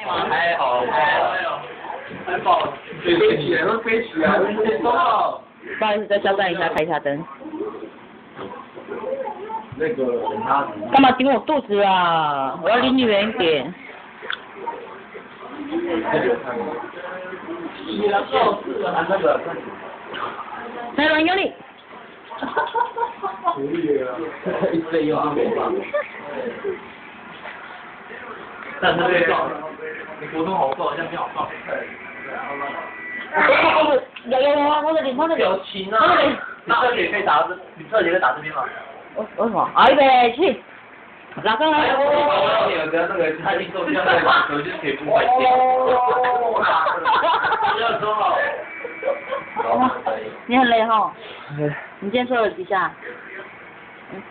还好，还好，飞起来，会飞起来，会多好。不好意思，再稍等一下，开一下灯。那个干嘛顶我肚子啊？我要离你远一点。你了做事啊，那个。再往用力。可以啊，一直用啊。但是那个，你活动好做，好像挺好放。有有有，我这里，我这里。表情啊！你这里可以打这，你这里可以打这边吗？为为什么？好，预备起。拿上来。我有个那个他运动像那个网球，就是可以不坏掉。要多好。你很累哈？你今天做了几下？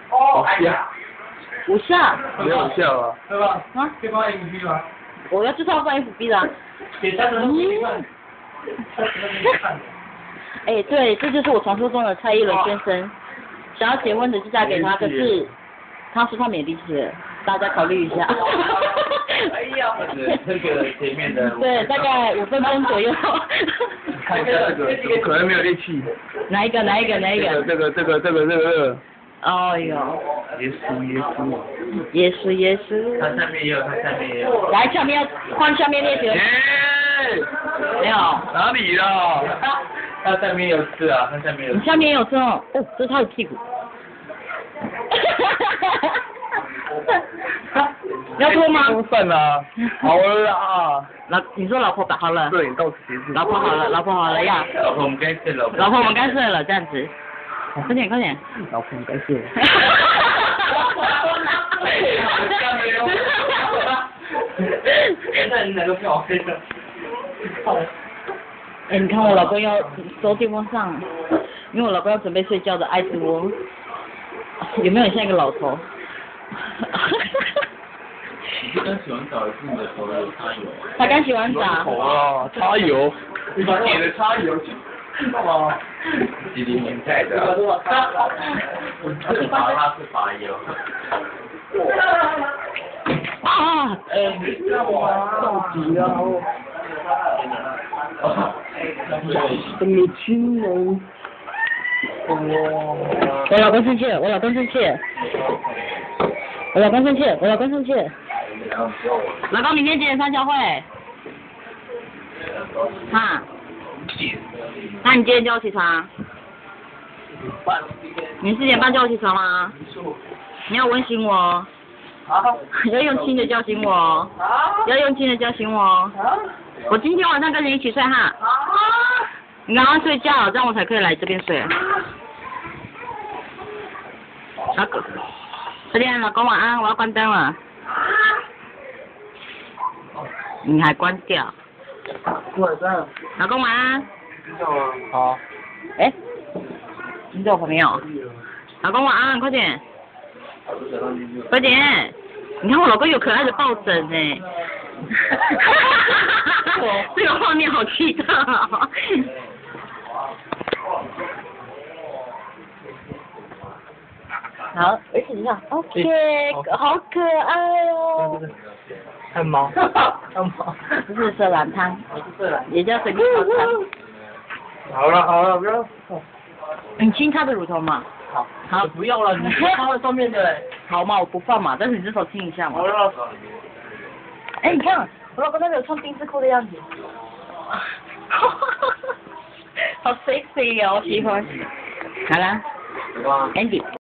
哦，哎呀。五下。没有效啊。对吧？啊？可以放 FB 吗？我要至少放 FB 啦。给三个人看。哎，对，这就是我传说中的蔡依伦先生，想要结婚的就嫁给他，可是他说他没力气了，大家考虑一下。哎呀，这个前面的。对，大概五分钟左右。看一下这个，可能没有力气？哪一个？哪一个？哪一个？这个这个这个这个这个。哦哟。耶稣耶稣。耶稣耶稣。它下面也有，它下面也有。来，下面要换下面练习。没有。哪里了？它下面有刺啊，它下面有。你下面有刺哦，哦，这是他的屁股。要脱吗？充分了，好了啊。老，你说老婆好了。对，到此结束。老婆好了，老婆好了呀。老婆我们该睡了。老婆我们该睡了，这样子。快点快点。老婆我们该睡了。现在你哪个票飞的？哎，你看我老公要收电风扇，因为我老公要准备睡觉的爱滋窝，有没有像一个老头？你刚洗完澡是你的头有擦油？他刚洗完澡。头啊，擦油。你把你的擦油去干嘛？几零年代的。他是发他是发油。啊！哎，到底啊！这么亲人。我老公生气，我老公生气，我老公生气，我老公生气。老公，明天几点上教会？啊哈？那你几点叫我起床？你四点半叫我起床吗？你要温醒我。要用亲的叫醒我。要用亲的叫醒我。我今天晚上跟你一起睡哈。你赶快睡觉，这样我才可以来这边睡。老公，快点，老公晚安，我要关灯了。你还关掉？老公晚安。好。哎，你在我旁边哦。老公晚安，快点。快点！你看我老公有可爱的抱枕呢。这个画面好奇特。好，而且你看，OK，好可爱哦。看猫，看猫，这是色兰汤，也叫水蜜桃汤。好了好了，不要。你亲他的乳头嘛？好。好，不要了，你他的上面的。好嘛，我不放嘛，但是你至少亲一下嘛。好了。哎，你看，我老公那个穿丁字裤的样子。好 sexy 哦，我喜欢。好啦，Andy。